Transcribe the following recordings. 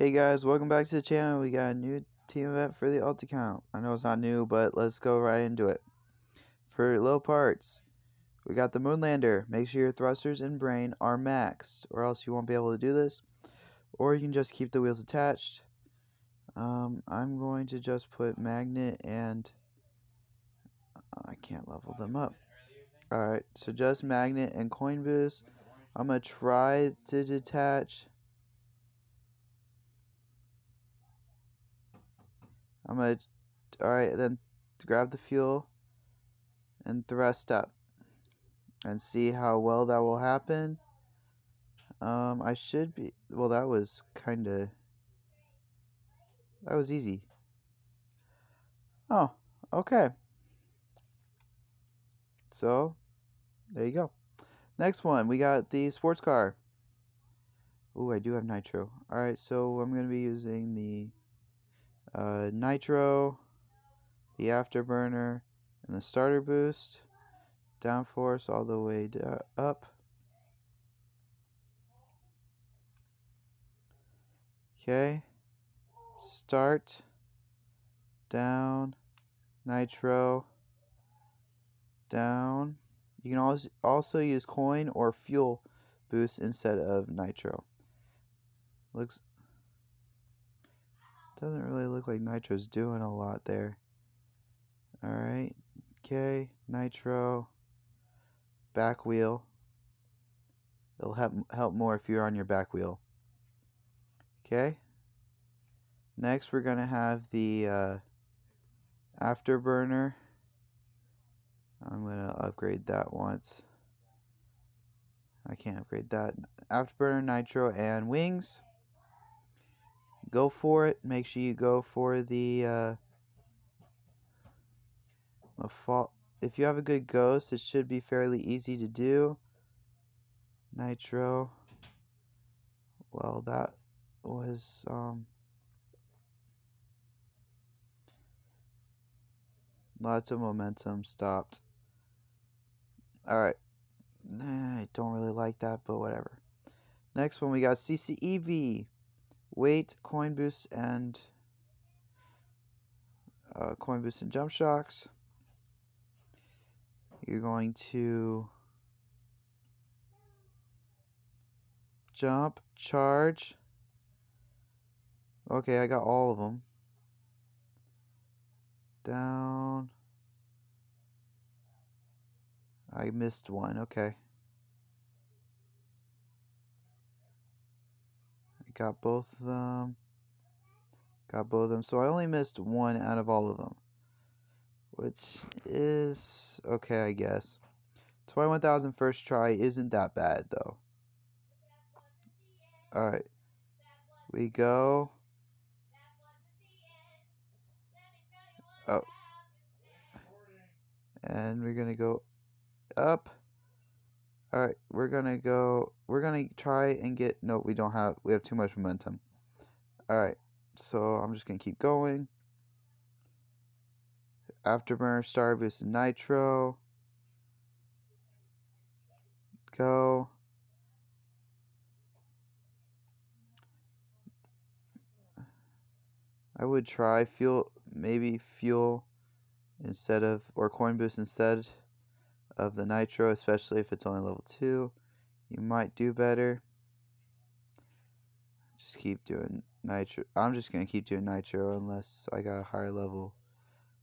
Hey guys, welcome back to the channel. We got a new team event for the alt account. I know it's not new, but let's go right into it. For low parts, we got the Moonlander. Make sure your thrusters and brain are maxed, or else you won't be able to do this. Or you can just keep the wheels attached. Um, I'm going to just put magnet and I can't level them up. Alright, so just magnet and coin boost. I'm going to try to detach I'm gonna, alright, then grab the fuel and thrust up and see how well that will happen. Um, I should be, well, that was kind of, that was easy. Oh, okay. So, there you go. Next one, we got the sports car. Oh, I do have nitro. Alright, so I'm going to be using the uh, nitro, the afterburner, and the starter boost. Downforce all the way up. Okay. Start. Down. Nitro. Down. You can also also use coin or fuel boost instead of nitro. Looks doesn't really look like Nitro's doing a lot there. Alright, okay, Nitro, back wheel. It'll help, help more if you're on your back wheel. Okay. Next, we're going to have the uh, afterburner. I'm going to upgrade that once. I can't upgrade that. Afterburner, nitro, and wings go for it. Make sure you go for the uh, if you have a good ghost, it should be fairly easy to do. Nitro. Well, that was um, lots of momentum stopped. All right. I don't really like that, but whatever. Next one, we got CCEV weight, coin boost, and uh, coin boost and jump shocks. You're going to jump, charge. Okay, I got all of them. Down. I missed one. Okay. Got both of them. Got both of them. So I only missed one out of all of them. Which is okay, I guess. 21,000 first try isn't that bad, though. Alright. We go. Oh. And we're going to go up. Alright, we're gonna go, we're gonna try and get, no, we don't have, we have too much momentum. Alright, so I'm just gonna keep going. Afterburner, Star Boost, Nitro. Go. I would try fuel, maybe fuel instead of, or coin boost instead of the nitro, especially if it's only level 2. You might do better. Just keep doing nitro. I'm just going to keep doing nitro unless I got a higher level.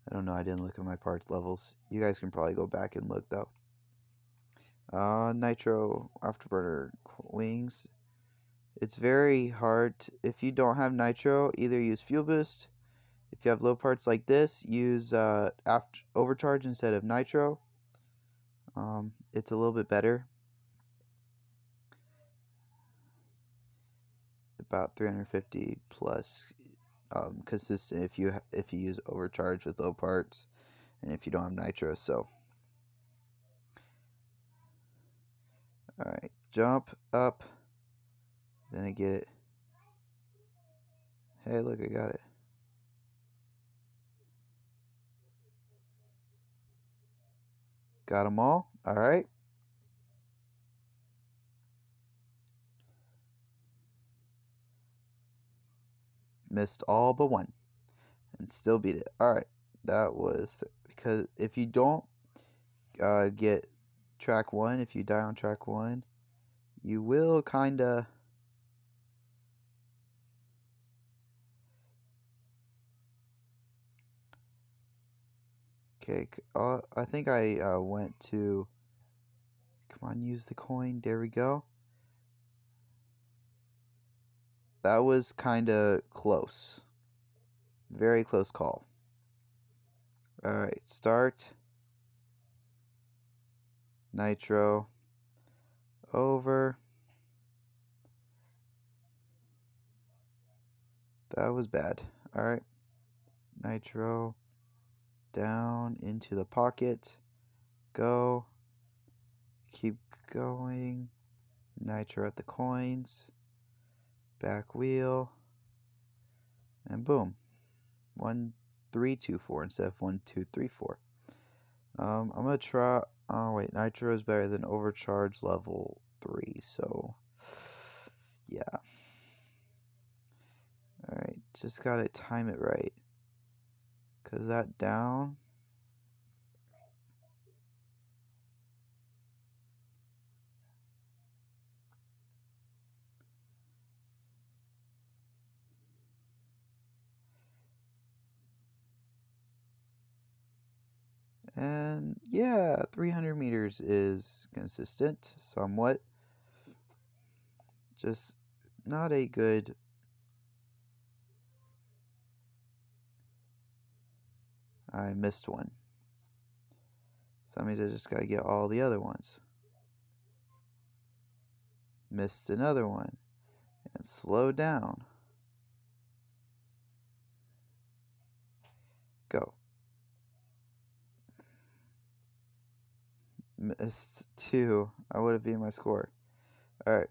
I don't know. I didn't look at my parts levels. You guys can probably go back and look though. Uh, nitro afterburner wings. It's very hard. if you don't have nitro, either use fuel boost. If you have low parts like this, use uh, after overcharge instead of nitro um, it's a little bit better. About 350 plus um, consistent if you if you use overcharge with low parts and if you don't have nitro. So, all right, jump up. Then I get it. Hey, look, I got it. Got them all? All right. missed all but one and still beat it. Alright, that was because if you don't uh, get track one, if you die on track one, you will kind of. Okay, uh, I think I uh, went to. Come on, use the coin. There we go. That was kind of close. Very close call. Alright, start. Nitro. Over. That was bad. Alright. Nitro. Down into the pocket. Go. Keep going. Nitro at the coins. Back wheel. And boom one three two four instead of one two three four. Um, I'm gonna try. Oh wait, nitro is better than overcharge level three. So yeah. All right, just gotta time it right. Cause that down. And yeah, 300 meters is consistent somewhat. Just not a good I missed one. So that means I just got to get all the other ones. Missed another one. And slow down. Go. missed two. I would have beat my score. Alright.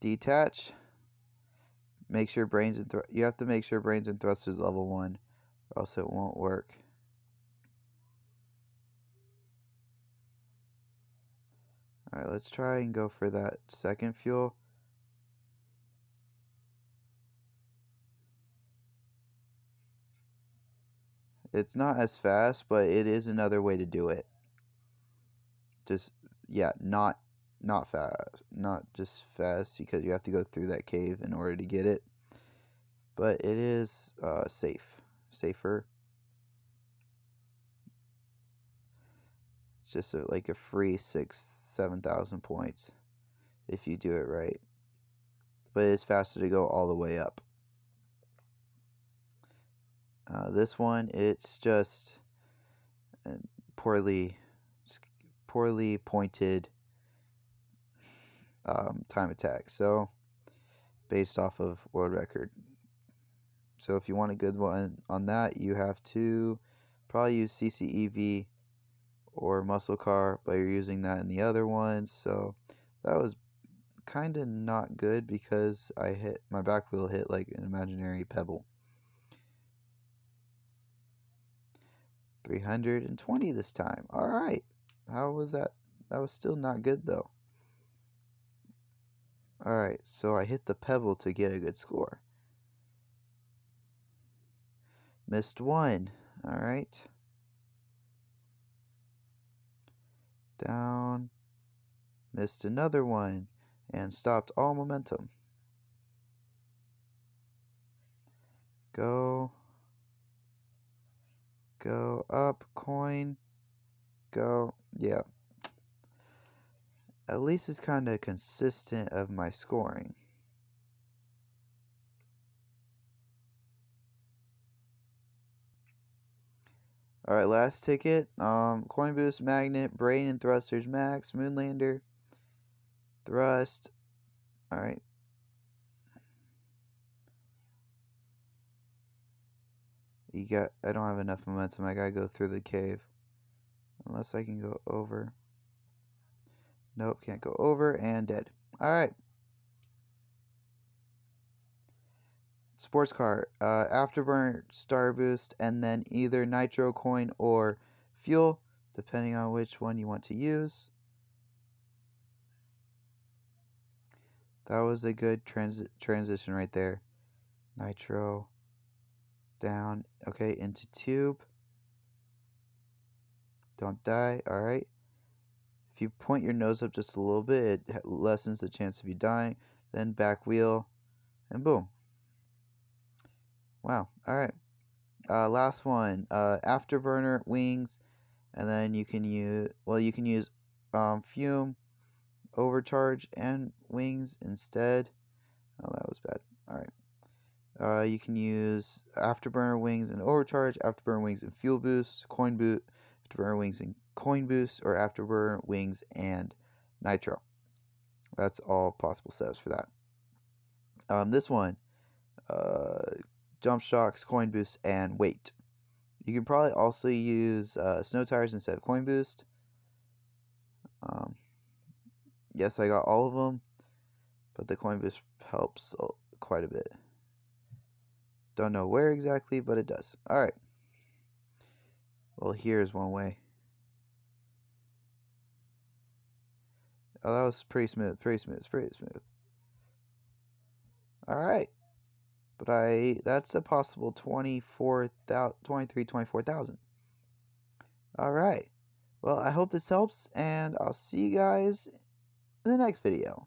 Detach. Make sure brains and you have to make sure brains and thrusters level one, or else it won't work. Alright, let's try and go for that second fuel. It's not as fast, but it is another way to do it. Just yeah, not not fast, not just fast because you have to go through that cave in order to get it. But it is uh, safe, safer. It's just a, like a free six, seven thousand points if you do it right. But it's faster to go all the way up. Uh, this one, it's just poorly, poorly pointed um, time attack. So, based off of world record. So, if you want a good one on that, you have to probably use CCEV or muscle car, but you're using that in the other ones. So, that was kind of not good because I hit my back wheel hit like an imaginary pebble. 320 this time. All right. How was that? That was still not good though. All right, so I hit the pebble to get a good score. Missed one. All right. Down. Missed another one and stopped all momentum. Go go up, coin, go, yeah. At least it's kind of consistent of my scoring. Alright, last ticket. Um, coin boost, magnet, brain and thrusters max, moonlander, thrust. Alright, You got, I don't have enough momentum. I gotta go through the cave. Unless I can go over. Nope, can't go over and dead. Alright. Sports car. Uh, afterburner, star boost, and then either nitro coin or fuel, depending on which one you want to use. That was a good transi transition right there. Nitro. Down. Okay, into tube. Don't die. Alright. If you point your nose up just a little bit, it lessens the chance of you dying. Then back wheel. And boom. Wow. Alright. Uh, last one. Uh, afterburner wings. And then you can use, well, you can use um, fume overcharge and wings instead. Oh, that was bad. Alright. Uh, you can use afterburner wings and overcharge, afterburner wings and fuel boost, coin boot, afterburner wings and coin boost, or afterburner wings and nitro. That's all possible setups for that. Um, this one, uh, jump shocks, coin boost, and weight. You can probably also use uh, snow tires instead of coin boost. Um, yes, I got all of them, but the coin boost helps quite a bit. Don't know where exactly, but it does. Alright. Well, here's one way. Oh, that was pretty smooth, pretty smooth, pretty smooth. Alright. But I, that's a possible 24,000, 23, 24,000. Alright. Well, I hope this helps, and I'll see you guys in the next video.